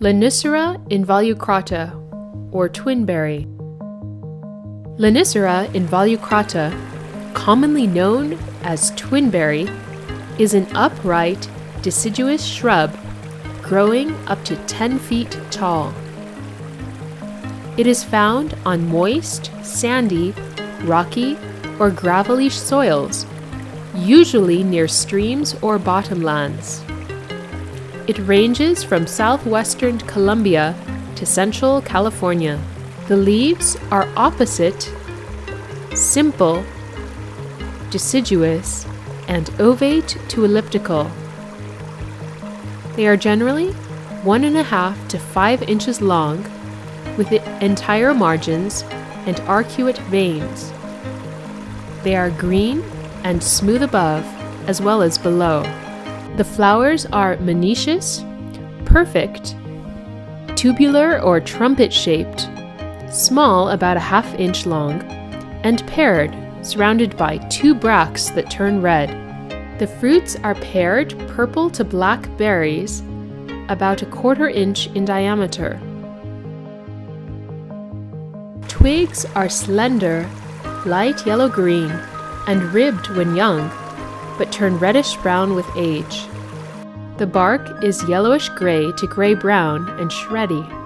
Lonicera involucrata, or twinberry. Lonicera involucrata, commonly known as twinberry, is an upright, deciduous shrub growing up to 10 feet tall. It is found on moist, sandy, rocky, or gravelly soils, usually near streams or bottomlands. It ranges from southwestern Columbia to central California. The leaves are opposite, simple, deciduous, and ovate to elliptical. They are generally one and a half to five inches long, with entire margins and arcuate veins. They are green and smooth above as well as below. The flowers are monoecious, perfect, tubular or trumpet shaped, small about a half inch long, and paired, surrounded by two bracts that turn red. The fruits are paired purple to black berries, about a quarter inch in diameter. Twigs are slender, light yellow green, and ribbed when young, but turn reddish brown with age. The bark is yellowish gray to gray brown and shreddy.